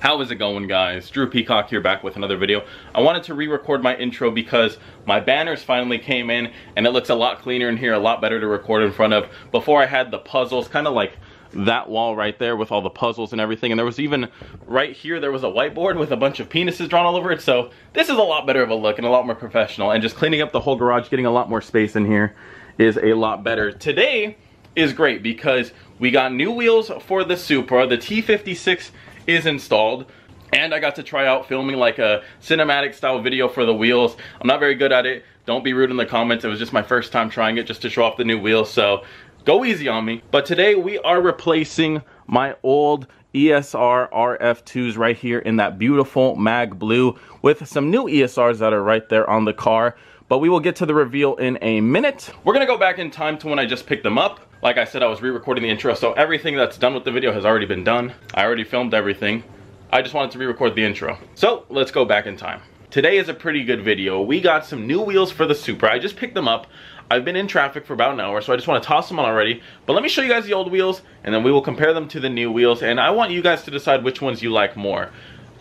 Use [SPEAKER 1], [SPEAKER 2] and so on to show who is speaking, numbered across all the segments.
[SPEAKER 1] How is it going guys? Drew Peacock here back with another video. I wanted to re-record my intro because my banners finally came in and it looks a lot cleaner in here, a lot better to record in front of. Before I had the puzzles, kind of like that wall right there with all the puzzles and everything. And there was even, right here, there was a whiteboard with a bunch of penises drawn all over it. So this is a lot better of a look and a lot more professional. And just cleaning up the whole garage, getting a lot more space in here is a lot better. Today is great because we got new wheels for the Supra. The T56 is installed and I got to try out filming like a cinematic style video for the wheels. I'm not very good at it. Don't be rude in the comments. It was just my first time trying it just to show off the new wheels. So go easy on me. But today we are replacing my old ESR RF2s right here in that beautiful mag blue with some new ESRs that are right there on the car. But we will get to the reveal in a minute. We're gonna go back in time to when I just picked them up. Like I said, I was re-recording the intro, so everything that's done with the video has already been done. I already filmed everything. I just wanted to re-record the intro. So let's go back in time. Today is a pretty good video. We got some new wheels for the Supra. I just picked them up. I've been in traffic for about an hour, so I just want to toss them on already. But let me show you guys the old wheels, and then we will compare them to the new wheels, and I want you guys to decide which ones you like more.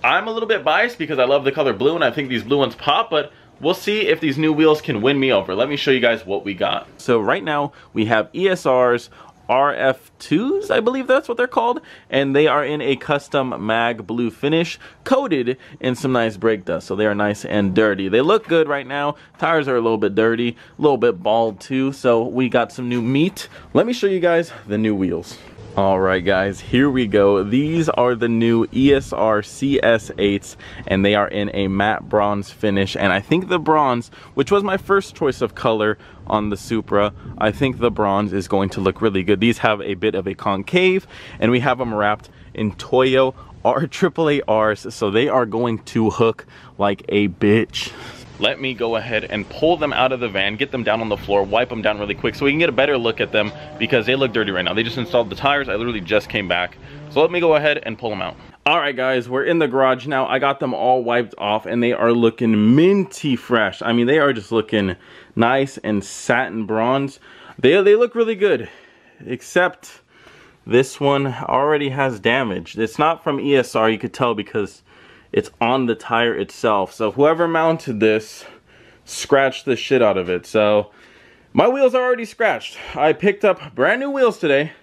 [SPEAKER 1] I'm a little bit biased because I love the color blue, and I think these blue ones pop, but we'll see if these new wheels can win me over. Let me show you guys what we got. So right now we have ESRs, RF2s, I believe that's what they're called, and they are in a custom mag blue finish, coated in some nice brake dust, so they are nice and dirty. They look good right now. Tires are a little bit dirty, a little bit bald too, so we got some new meat. Let me show you guys the new wheels. Alright guys, here we go. These are the new ESR CS8s and they are in a matte bronze finish and I think the bronze, which was my first choice of color on the Supra, I think the bronze is going to look really good. These have a bit of a concave and we have them wrapped in Toyo R888Rs so they are going to hook like a bitch let me go ahead and pull them out of the van, get them down on the floor, wipe them down really quick so we can get a better look at them because they look dirty right now. They just installed the tires. I literally just came back. So let me go ahead and pull them out. All right, guys, we're in the garage now. I got them all wiped off and they are looking minty fresh. I mean, they are just looking nice and satin bronze. They, they look really good, except this one already has damage. It's not from ESR, you could tell because it's on the tire itself. So whoever mounted this scratched the shit out of it. So my wheels are already scratched. I picked up brand new wheels today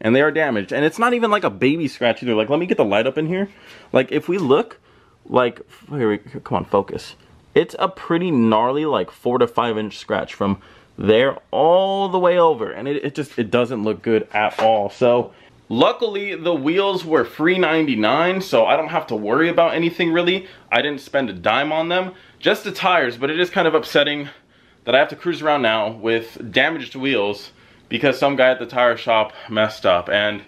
[SPEAKER 1] and they are damaged. And it's not even like a baby scratch either. Like, let me get the light up in here. Like, if we look, like, here, we, come on, focus. It's a pretty gnarly, like, four to five inch scratch from there all the way over. And it, it just, it doesn't look good at all. So, Luckily, the wheels were free 99, so I don't have to worry about anything really. I didn't spend a dime on them, just the tires, but it is kind of upsetting that I have to cruise around now with damaged wheels because some guy at the tire shop messed up and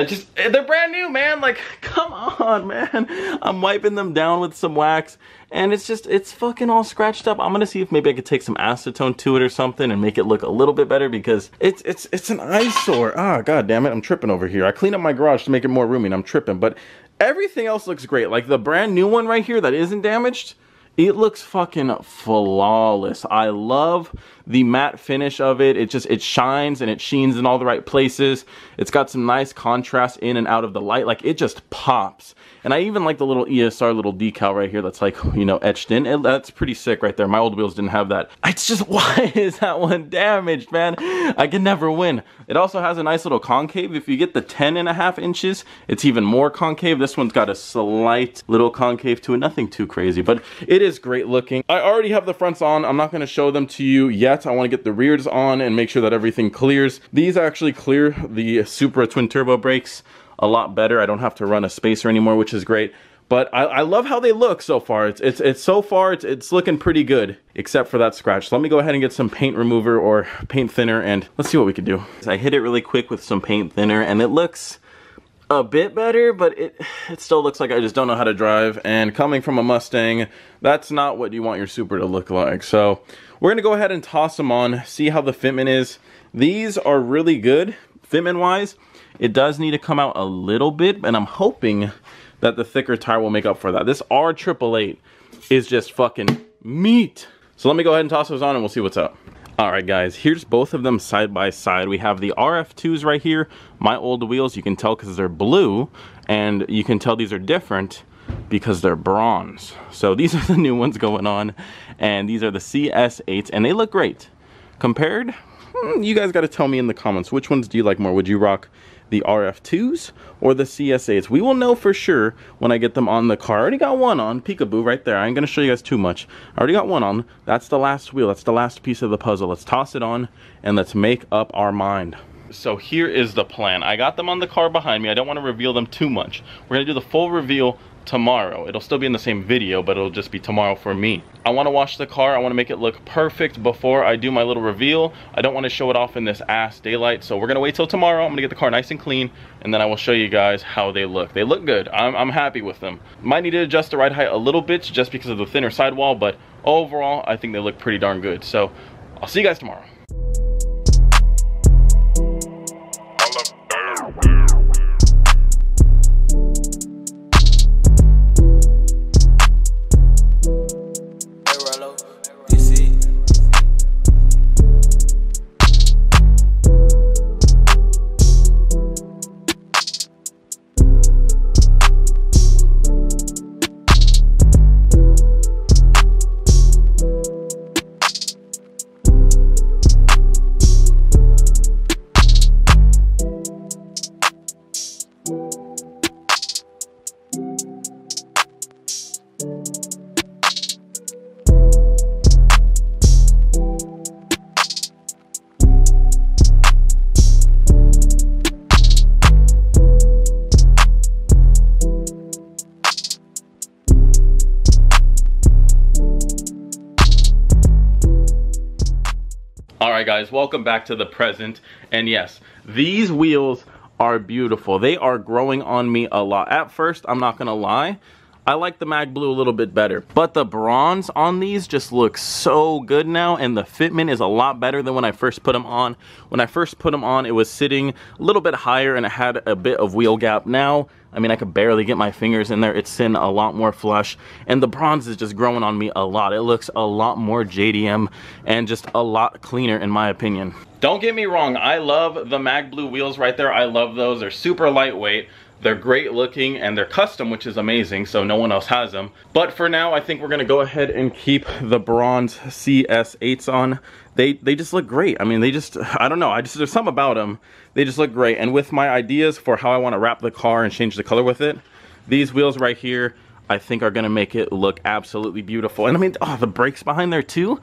[SPEAKER 1] I just, they're brand new, man. Like, come on, man. I'm wiping them down with some wax and it's just, it's fucking all scratched up. I'm gonna see if maybe I could take some acetone to it or something and make it look a little bit better because it's, it's, it's an eyesore. Ah, god damn it. I'm tripping over here. I clean up my garage to make it more roomy and I'm tripping, but everything else looks great. Like the brand new one right here that isn't damaged, it looks fucking flawless. I love the matte finish of it. It just, it shines and it sheens in all the right places. It's got some nice contrast in and out of the light. Like it just pops. And I even like the little ESR little decal right here that's like, you know, etched in. It, that's pretty sick right there. My old wheels didn't have that. It's just, why is that one damaged, man? I can never win. It also has a nice little concave. If you get the 10 and a half inches, it's even more concave. This one's got a slight little concave to it. Nothing too crazy, but it is great looking. I already have the fronts on. I'm not going to show them to you yet. I want to get the rears on and make sure that everything clears. These actually clear the Supra twin turbo brakes a lot better. I don't have to run a spacer anymore, which is great. But I, I love how they look so far. It's, it's, it's so far, it's, it's looking pretty good, except for that scratch. So let me go ahead and get some paint remover or paint thinner and let's see what we can do. I hit it really quick with some paint thinner and it looks a bit better, but it, it still looks like I just don't know how to drive. And coming from a Mustang, that's not what you want your Supra to look like. So we're gonna go ahead and toss them on, see how the fitment is. These are really good, fitment wise. It does need to come out a little bit, and I'm hoping that the thicker tire will make up for that. This R888 is just fucking meat. So let me go ahead and toss those on and we'll see what's up. All right, guys, here's both of them side by side. We have the RF2s right here, my old wheels, you can tell because they're blue, and you can tell these are different because they're bronze. So these are the new ones going on, and these are the CS8s, and they look great. Compared, hmm, you guys got to tell me in the comments, which ones do you like more? Would you rock the RF2s or the CS8s. We will know for sure when I get them on the car. I already got one on, peekaboo right there. I ain't gonna show you guys too much. I already got one on. That's the last wheel, that's the last piece of the puzzle. Let's toss it on and let's make up our mind. So here is the plan. I got them on the car behind me. I don't want to reveal them too much. We're gonna do the full reveal tomorrow. It'll still be in the same video, but it'll just be tomorrow for me. I want to wash the car. I want to make it look perfect before I do my little reveal. I don't want to show it off in this ass daylight, so we're to wait till tomorrow. I'm to get the car nice and clean, and then I will show you guys how they look. They look good. I'm, I'm happy with them. Might need to adjust the ride height a little bit just because of the thinner sidewall, but overall, I think they look pretty darn good. So I'll see you guys tomorrow. All right, guys, welcome back to the present. And yes, these wheels are beautiful. They are growing on me a lot. At first, I'm not gonna lie, I like the Mag Blue a little bit better. But the bronze on these just looks so good now and the fitment is a lot better than when I first put them on. When I first put them on, it was sitting a little bit higher and it had a bit of wheel gap. Now, I mean, I could barely get my fingers in there. It's in a lot more flush. And the bronze is just growing on me a lot. It looks a lot more JDM and just a lot cleaner in my opinion. Don't get me wrong. I love the Mag Blue wheels right there. I love those. They're super lightweight. They're great looking and they're custom, which is amazing, so no one else has them. But for now, I think we're gonna go ahead and keep the bronze CS8s on. They, they just look great. I mean, they just, I don't know, I just, there's something about them. They just look great. And with my ideas for how I wanna wrap the car and change the color with it, these wheels right here, I think are gonna make it look absolutely beautiful. And I mean, oh, the brakes behind there too.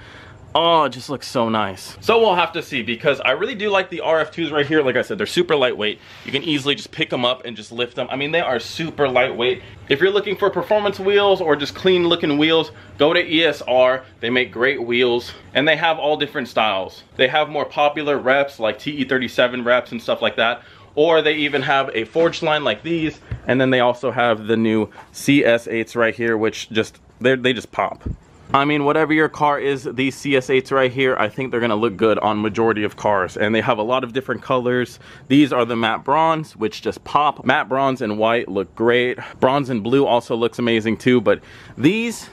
[SPEAKER 1] Oh, it just looks so nice. So we'll have to see because I really do like the RF2s right here. Like I said, they're super lightweight. You can easily just pick them up and just lift them. I mean, they are super lightweight. If you're looking for performance wheels or just clean looking wheels, go to ESR. They make great wheels and they have all different styles. They have more popular reps like TE37 reps and stuff like that or they even have a forged line like these and then they also have the new CS8s right here which just they just pop I mean, whatever your car is, these CS8s right here, I think they're gonna look good on majority of cars. And they have a lot of different colors. These are the matte bronze, which just pop. Matte bronze and white look great. Bronze and blue also looks amazing too, but these,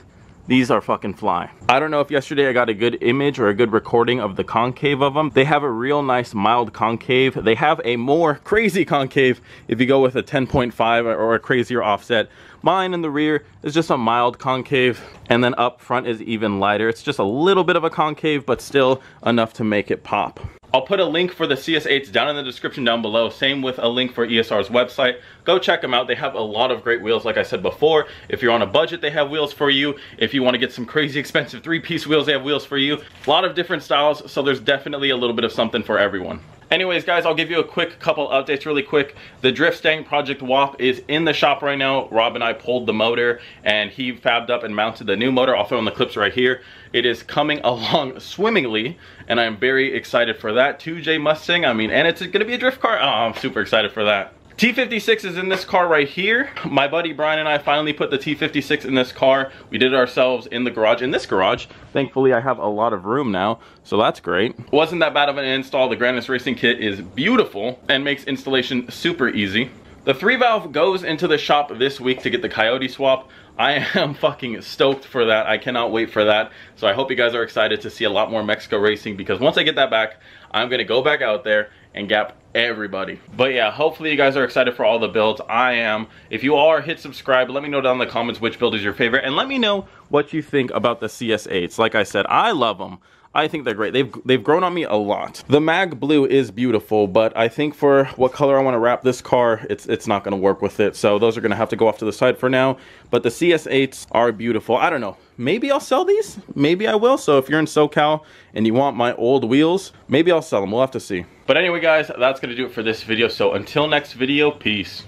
[SPEAKER 1] these are fucking fly. I don't know if yesterday I got a good image or a good recording of the concave of them. They have a real nice mild concave. They have a more crazy concave if you go with a 10.5 or a crazier offset. Mine in the rear is just a mild concave and then up front is even lighter. It's just a little bit of a concave but still enough to make it pop. I'll put a link for the CS8s down in the description down below. Same with a link for ESR's website. Go check them out. They have a lot of great wheels, like I said before. If you're on a budget, they have wheels for you. If you want to get some crazy expensive three-piece wheels, they have wheels for you. A lot of different styles, so there's definitely a little bit of something for everyone. Anyways, guys, I'll give you a quick couple updates really quick. The Drift Stang Project WAP is in the shop right now. Rob and I pulled the motor and he fabbed up and mounted the new motor. I'll throw in the clips right here. It is coming along swimmingly and I'm very excited for that. 2J Mustang, I mean, and it's gonna be a drift car. Oh, I'm super excited for that. T56 is in this car right here. My buddy Brian and I finally put the T56 in this car. We did it ourselves in the garage, in this garage. Thankfully, I have a lot of room now, so that's great. Wasn't that bad of an install. The Grannas Racing Kit is beautiful and makes installation super easy. The 3 valve goes into the shop this week to get the Coyote swap. I am fucking stoked for that. I cannot wait for that. So I hope you guys are excited to see a lot more Mexico racing because once I get that back, I'm gonna go back out there and gap everybody. But yeah, hopefully you guys are excited for all the builds. I am. If you are, hit subscribe. Let me know down in the comments which build is your favorite. And let me know what you think about the CS8s. Like I said, I love them. I think they're great. They've they've grown on me a lot. The mag blue is beautiful, but I think for what color I want to wrap this car, it's it's not going to work with it. So those are going to have to go off to the side for now. But the CS8s are beautiful. I don't know. Maybe I'll sell these. Maybe I will. So if you're in SoCal and you want my old wheels, maybe I'll sell them. We'll have to see. But anyway, guys, that's going to do it for this video. So until next video, peace.